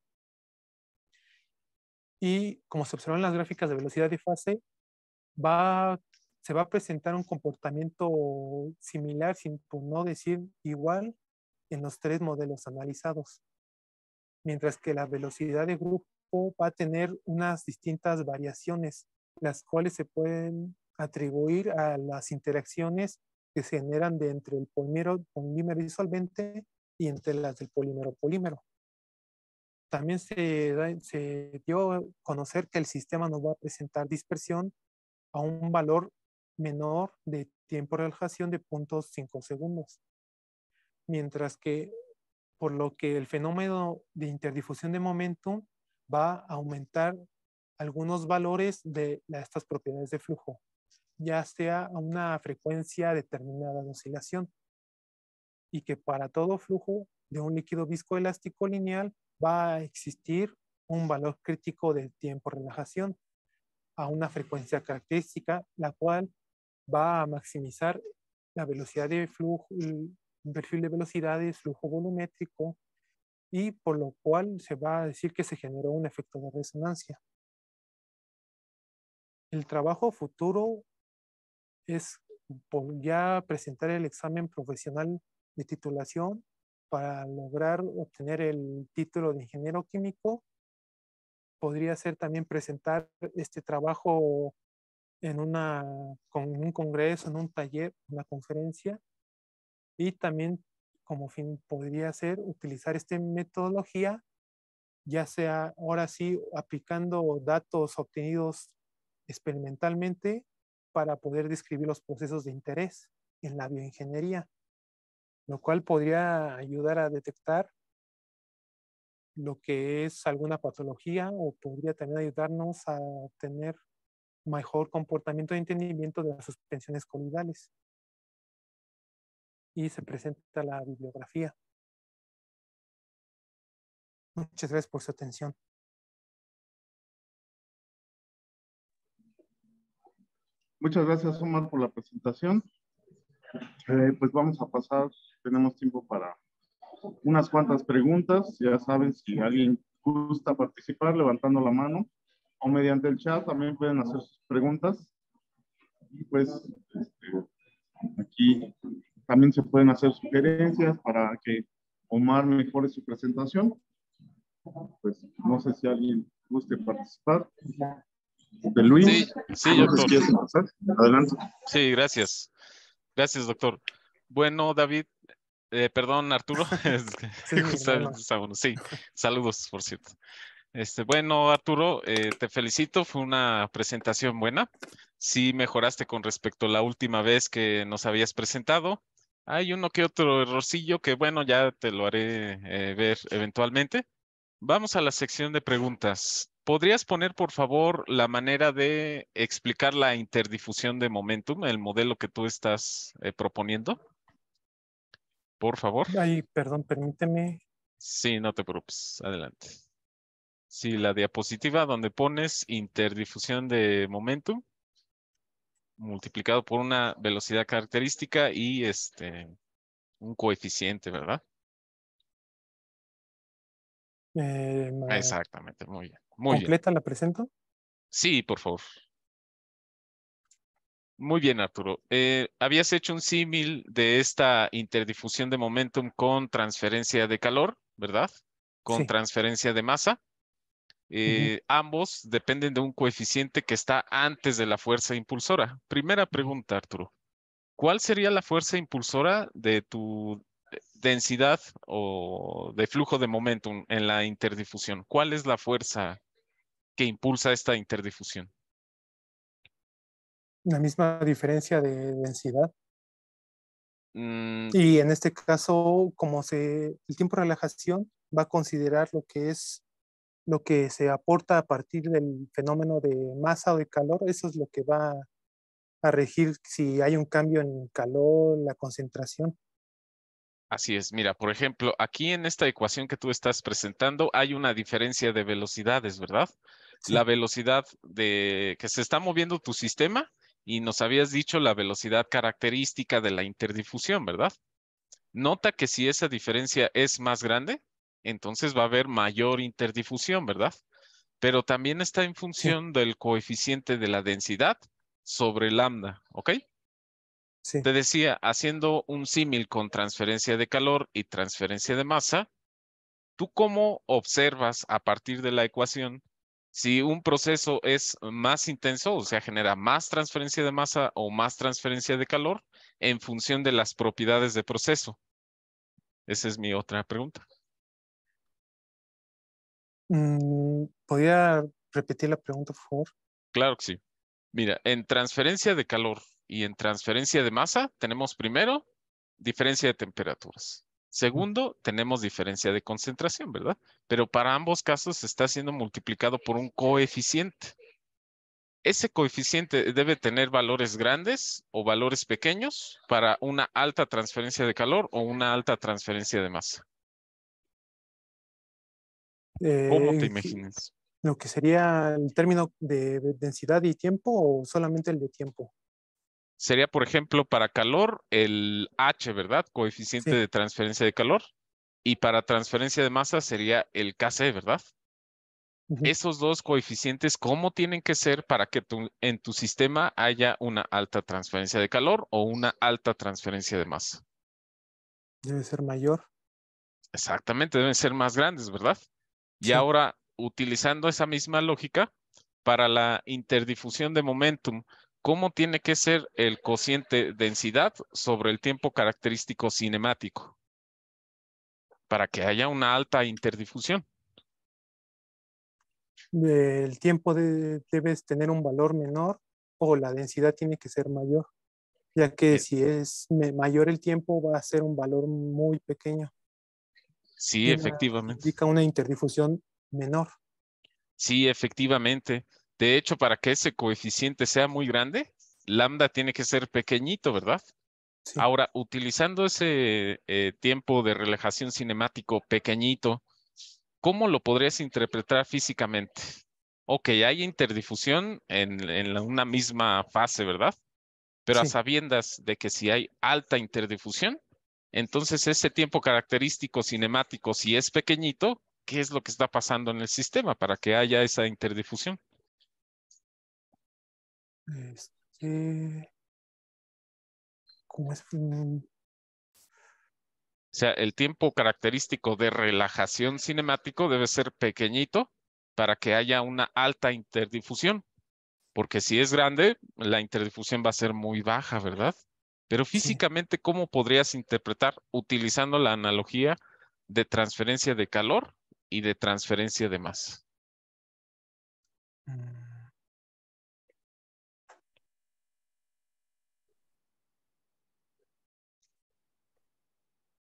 C: Y como se observa en las gráficas de velocidad de fase, va, se va a presentar un comportamiento similar, sin por no decir igual, en los tres modelos analizados. Mientras que la velocidad de grupo va a tener unas distintas variaciones, las cuales se pueden atribuir a las interacciones que se generan de entre el polímero, polímero disolvente y entre las del polímero polímero. También se, se dio a conocer que el sistema no va a presentar dispersión a un valor menor de tiempo de relajación de 0.5 segundos. Mientras que, por lo que el fenómeno de interdifusión de momentum va a aumentar algunos valores de estas propiedades de flujo, ya sea a una frecuencia determinada de oscilación, y que para todo flujo de un líquido viscoelástico lineal va a existir un valor crítico de tiempo de relajación a una frecuencia característica, la cual va a maximizar la velocidad de flujo, el perfil de velocidades, flujo volumétrico, y por lo cual se va a decir que se generó un efecto de resonancia. El trabajo futuro es ya presentar el examen profesional de titulación para lograr obtener el título de ingeniero químico podría ser también presentar este trabajo en una, con un congreso, en un taller, una conferencia, y también como fin podría ser utilizar esta metodología, ya sea ahora sí aplicando datos obtenidos experimentalmente para poder describir los procesos de interés en la bioingeniería, lo cual podría ayudar a detectar lo que es alguna patología o podría también ayudarnos a tener mejor comportamiento de entendimiento de las suspensiones coloidales. Y se presenta la bibliografía. Muchas gracias por su atención.
A: Muchas gracias, Omar, por la presentación. Eh, pues vamos a pasar, tenemos tiempo para unas cuantas preguntas. Ya saben, si alguien gusta participar levantando la mano o mediante el chat también pueden hacer sus preguntas. Y pues este, aquí también se pueden hacer sugerencias para que Omar mejore su presentación. Pues no sé si alguien guste participar. De Luis.
B: Sí, sí,
A: doctor. Adelante.
B: Sí, gracias. Gracias, doctor. Bueno, David, eh, perdón, Arturo. sí, saludos, por cierto. Este, bueno, Arturo, eh, te felicito. Fue una presentación buena. Sí mejoraste con respecto a la última vez que nos habías presentado. Hay uno que otro errorcillo que, bueno, ya te lo haré eh, ver eventualmente. Vamos a la sección de preguntas. ¿Podrías poner, por favor, la manera de explicar la interdifusión de momentum, el modelo que tú estás proponiendo? por favor.
C: Ay, perdón, permíteme.
B: Sí, no te preocupes. Adelante. Sí, la diapositiva donde pones interdifusión de momentum multiplicado por una velocidad característica y este un coeficiente, ¿verdad?
C: Eh,
B: Exactamente, muy bien. Muy bien.
C: ¿Completa la presento?
B: Sí, por favor. Muy bien, Arturo. Eh, habías hecho un símil de esta interdifusión de momentum con transferencia de calor, ¿verdad? Con
C: Sí.
B: transferencia de masa. Eh, Ambos dependen de un coeficiente que está antes de la fuerza impulsora. Primera pregunta, Arturo. ¿Cuál sería la fuerza impulsora de tu densidad o de flujo de momentum en la interdifusión? ¿Cuál es la fuerza que impulsa esta interdifusión?
C: La misma diferencia de densidad.
B: Mm,
C: Y en este caso, como se, el tiempo de relajación va a considerar lo que es lo que se aporta a partir del fenómeno de masa o de calor, eso es lo que va a regir si hay un cambio en calor, la concentración.
B: Así es. Mira, por ejemplo, aquí en esta ecuación que tú estás presentando hay una diferencia de velocidades, ¿verdad?
C: Sí.
B: La velocidad de que se está moviendo tu sistema y nos habías dicho la velocidad característica de la interdifusión, ¿verdad? Nota que si esa diferencia es más grande, entonces va a haber mayor interdifusión, ¿verdad? Pero también está en función del coeficiente de la densidad sobre lambda, ¿ok?
C: Sí.
B: Te decía, haciendo un símil con transferencia de calor y transferencia de masa, ¿tú cómo observas a partir de la ecuación si un proceso es más intenso, o sea, genera más transferencia de masa o más transferencia de calor en función de las propiedades de proceso? Esa es mi otra pregunta.
C: Mm, ¿Podría repetir la pregunta, por favor?
B: Claro que sí. Mira, en transferencia de calor y en transferencia de masa tenemos primero diferencia de temperaturas. Segundo, tenemos diferencia de concentración, ¿verdad? Pero para ambos casos está siendo multiplicado por un coeficiente. Ese coeficiente debe tener valores grandes o valores pequeños para una alta transferencia de calor o una alta transferencia de masa. ¿Cómo te
C: Eh,
B: imaginas?
C: ¿Lo que sería el término de de densidad y tiempo o solamente el de tiempo?
B: Sería, por ejemplo, para calor el H, ¿verdad? Coeficiente
C: Sí.
B: de transferencia de calor. Y para transferencia de masa sería el Kc, ¿verdad? Esos dos coeficientes, ¿cómo tienen que ser para que tu- en tu sistema haya una alta transferencia de calor o una alta transferencia de masa?
C: Debe ser mayor.
B: Exactamente, deben ser más grandes, ¿verdad? Y
C: Sí.
B: ahora, utilizando esa misma lógica, para la interdifusión de momentum, ¿cómo tiene que ser el cociente densidad sobre el tiempo característico cinemático? Para que haya una alta interdifusión.
C: El tiempo de- debes tener un valor menor o la densidad tiene que ser mayor, ya que si es mayor el tiempo va a ser un valor muy pequeño.
B: Sí,
C: una-
B: efectivamente.
C: Indica una interdifusión menor.
B: Sí, efectivamente. De hecho, para que ese coeficiente sea muy grande, lambda tiene que ser pequeñito, ¿verdad?
C: Sí.
B: Ahora, utilizando ese eh, tiempo de relajación cinemático pequeñito, ¿cómo lo podrías interpretar físicamente? Ok, hay interdifusión en, en la- una misma fase, ¿verdad? Pero a sabiendas de que si hay alta interdifusión, entonces ese tiempo característico cinemático, si es pequeñito, ¿qué es lo que está pasando en el sistema para que haya esa interdifusión?
C: Este, ¿cómo es? Mm,
B: O sea, el tiempo característico de relajación cinemático debe ser pequeñito para que haya una alta interdifusión. Porque si es grande, la interdifusión va a ser muy baja, ¿verdad? Pero físicamente, ¿cómo podrías interpretar utilizando la analogía de transferencia de calor y de transferencia de masa?
C: mm.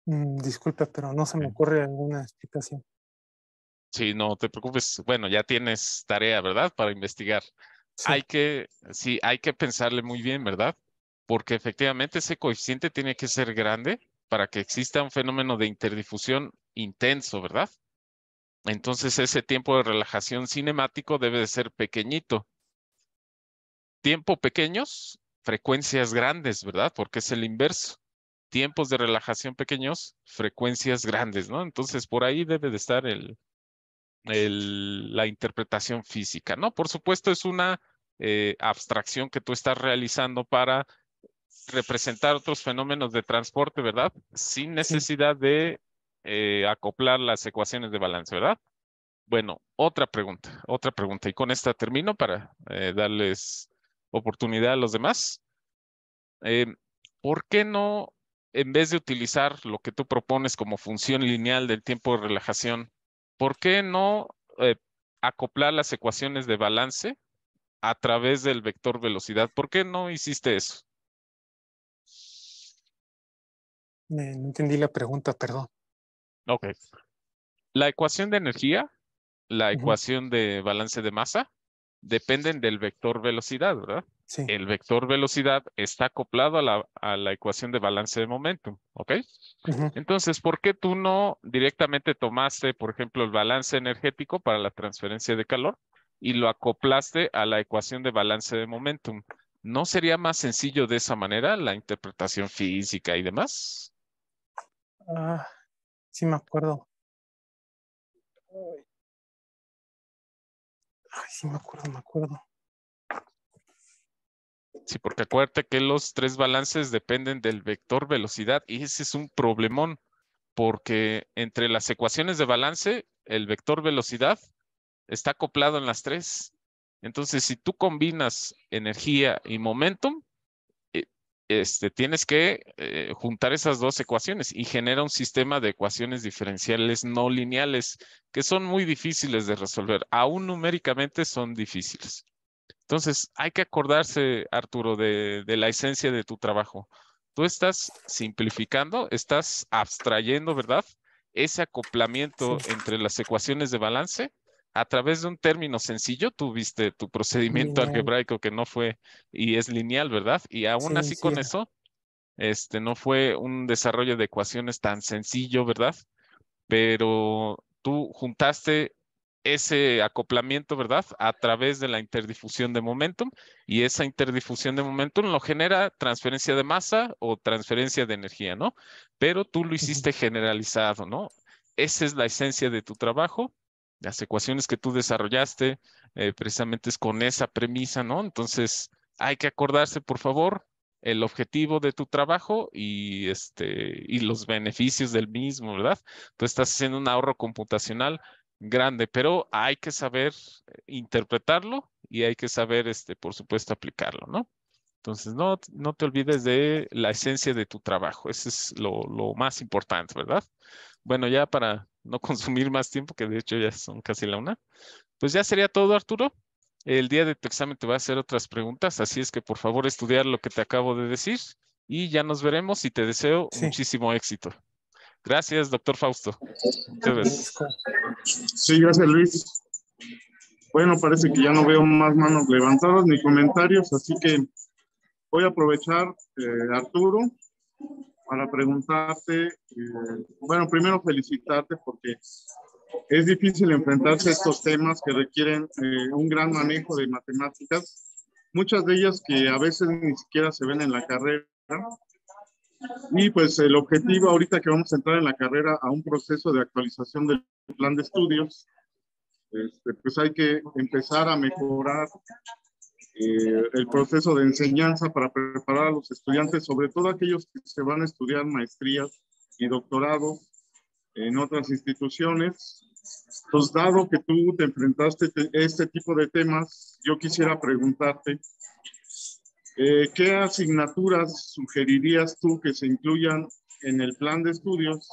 C: Mm, Disculpe, pero no se me ocurre alguna explicación.
B: Sí, no te preocupes. Bueno, ya tienes tarea, ¿verdad? Para investigar.
C: Sí,
B: Hay que, sí, hay que pensarle muy bien, ¿verdad? Porque efectivamente ese coeficiente tiene que ser grande para que exista un fenómeno de interdifusión intenso, ¿verdad? Entonces ese tiempo de relajación cinemático debe de ser pequeñito. Tiempo pequeños, frecuencias grandes, ¿verdad? Porque es el inverso. Tiempos de relajación pequeños, frecuencias grandes, ¿no? Entonces por ahí debe de estar el, la interpretación física, ¿no? Por supuesto es una eh, abstracción que tú estás realizando para representar otros fenómenos de transporte, ¿verdad? Sin necesidad de eh, acoplar las ecuaciones de balance, ¿verdad? Bueno, otra pregunta, otra pregunta. Y con esta termino para eh, darles oportunidad a los demás. Em, ¿Por qué no, en vez de utilizar lo que tú propones como función lineal del tiempo de relajación, ¿por qué no eh, acoplar las ecuaciones de balance a través del vector velocidad? ¿Por qué no hiciste eso?
C: No entendí la pregunta, perdón.
B: Ok. La ecuación de energía, la ecuación de balance de masa, dependen del vector velocidad, ¿verdad? Sí. El vector velocidad está acoplado a la, a la ecuación de balance de momentum, ¿ok? Entonces, ¿por qué tú no directamente tomaste, por ejemplo, el balance energético para la transferencia de calor y lo acoplaste a la ecuación de balance de momentum? ¿No sería más sencillo de esa manera la interpretación física y demás?
C: Ah, Sí, me acuerdo. Ay, sí, me acuerdo, me acuerdo.
B: Sí, porque acuérdate que los tres balances dependen del vector velocidad y ese es un problemón, porque entre las ecuaciones de balance, el vector velocidad está acoplado en las tres. Entonces, si tú combinas energía y momentum, este, tienes que eh, juntar esas dos ecuaciones y genera un sistema de ecuaciones diferenciales no lineales que son muy difíciles de resolver. Aún numéricamente son difíciles. Entonces, hay que acordarse, Arturo, de, de la esencia de tu trabajo. Tú estás simplificando, estás abstrayendo, ¿verdad? Ese acoplamiento entre las ecuaciones de balance a través de un término sencillo, tuviste tu procedimiento algebraico que no fue y es lineal, ¿verdad? Y aún así con eso, este no fue un desarrollo de ecuaciones tan sencillo, ¿verdad? Pero tú juntaste ese acoplamiento, ¿verdad? A través de la interdifusión de momentum y esa interdifusión de momentum lo genera transferencia de masa o transferencia de energía, ¿no? Pero tú lo hiciste generalizado, ¿no? Esa es la esencia de tu trabajo las ecuaciones que tú desarrollaste eh, precisamente es con esa premisa, ¿no? Entonces, hay que acordarse, por favor, el objetivo de tu trabajo y, este, y los beneficios del mismo, ¿verdad? Tú estás haciendo un ahorro computacional grande, pero hay que saber eh, interpretarlo y hay que saber, este, por supuesto, aplicarlo, ¿no? Entonces, no, no te olvides de la esencia de tu trabajo. Eso es lo, lo más importante, ¿verdad? Bueno, ya para no consumir más tiempo, que de hecho ya son casi la una. Pues ya sería todo, Arturo. El día de tu examen te va a hacer otras preguntas, así es que por favor estudiar lo que te acabo de decir y ya nos veremos y te deseo muchísimo éxito. Gracias, doctor Fausto.
A: Sí, gracias, Luis. Bueno, parece que ya no veo más manos levantadas ni comentarios, así que voy a aprovechar, eh, Arturo, para preguntarte, eh, bueno, primero felicitarte porque es difícil enfrentarse a estos temas que requieren eh, un gran manejo de matemáticas, muchas de ellas que a veces ni siquiera se ven en la carrera. Y pues el objetivo ahorita que vamos a entrar en la carrera a un proceso de actualización del plan de estudios, este, pues hay que empezar a mejorar eh, el proceso de enseñanza para preparar a los estudiantes, sobre todo aquellos que se van a estudiar maestrías y doctorados en otras instituciones. Pues dado que tú te enfrentaste a este tipo de temas, yo quisiera preguntarte, eh, ¿qué asignaturas sugerirías tú que se incluyan en el plan de estudios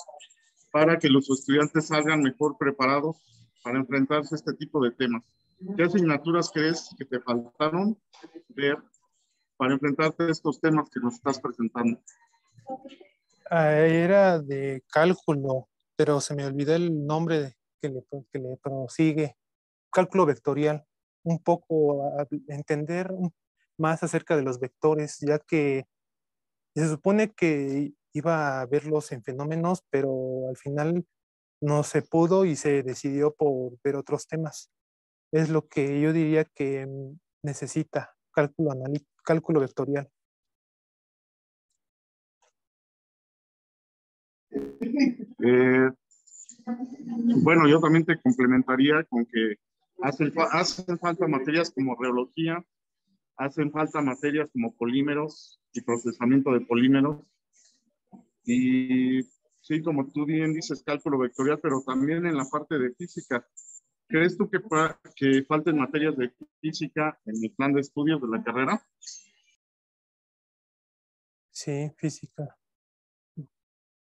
A: para que los estudiantes salgan mejor preparados para enfrentarse a este tipo de temas? ¿Qué asignaturas crees que te faltaron ver para enfrentarte a estos temas que nos estás presentando?
C: Ah, era de cálculo, pero se me olvidó el nombre que le, que prosigue. Cálculo vectorial. Un poco entender más acerca de los vectores, ya que se supone que iba a verlos en fenómenos, pero al final no se pudo y se decidió por ver otros temas. Es lo que yo diría que mm, necesita cálculo, cálculo vectorial.
A: Eh, bueno, yo también te complementaría con que hacen, hacen falta materias como reología, hacen falta materias como polímeros y procesamiento de polímeros. Y sí, como tú bien dices, cálculo vectorial, pero también en la parte de física. ¿Crees tú que, que falten materias de física en el plan de estudios de la carrera?
C: Sí, física.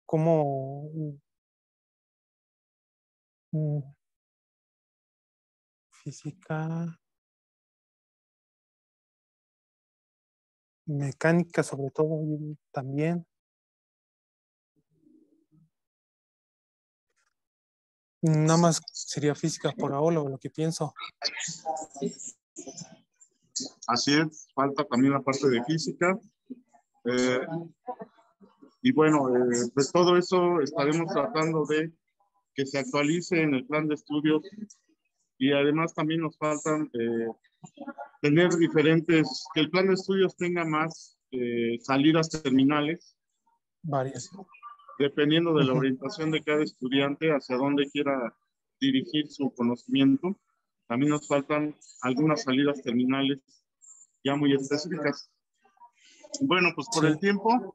C: ¿Cómo mm, física, mecánica sobre todo también. Nada más sería física por ahora, lo que pienso.
A: Así es, falta también la parte de física. Eh, y bueno, eh, pues todo eso estaremos tratando de que se actualice en el plan de estudios y además también nos faltan eh, tener diferentes, que el plan de estudios tenga más salidas terminales.
C: Varias.
A: Dependiendo de la orientación de cada estudiante, hacia dónde quiera dirigir su conocimiento. También nos faltan algunas salidas terminales ya muy específicas. Bueno, pues por el tiempo,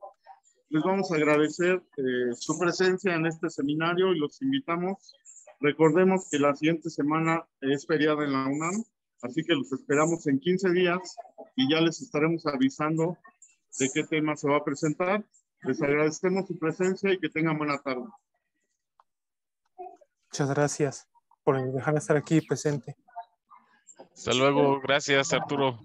A: les vamos a agradecer eh, su presencia en este seminario y los invitamos Recordemos que la siguiente semana es feriada en la UNAM, así que los esperamos en 15 días y ya les estaremos avisando de qué tema se va a presentar. Les agradecemos su presencia y que tengan buena tarde.
C: Muchas gracias por dejar de estar aquí presente.
B: Hasta luego. Gracias, Arturo.